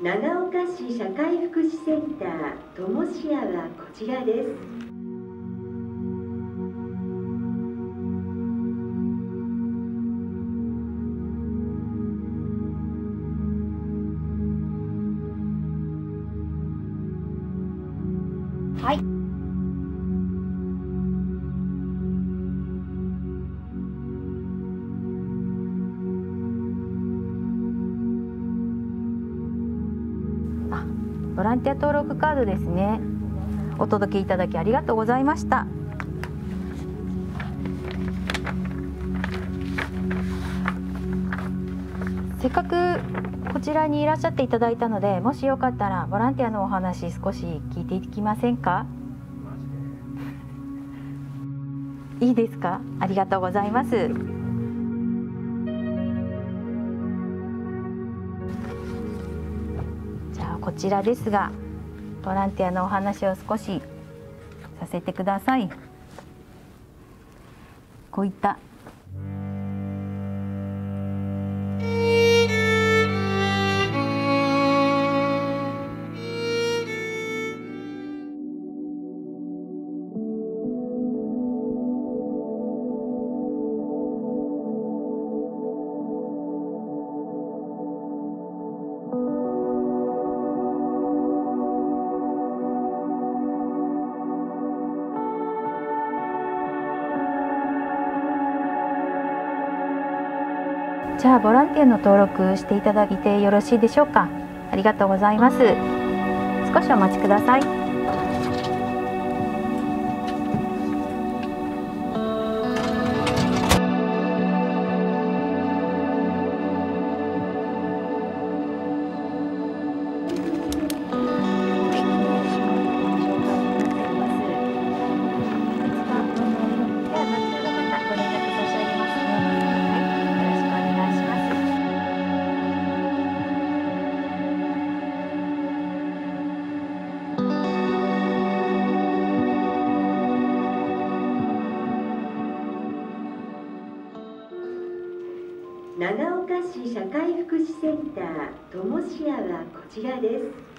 長岡市社会福祉センターともしやはこちらです。はい。ボランティア登録カードですね。お届けいただきありがとうございました。せっかくこちらにいらっしゃっていただいたのでもしよかったらボランティアのお話少し聞いていきませんか？いいですか？ありがとうございますこちらですがボランティアのお話を少しさせてください。こういったじゃあボランティアの登録していただいてよろしいでしょうか？ありがとうございます。少しお待ちください。長岡市社会福祉センターともしやはこちらです「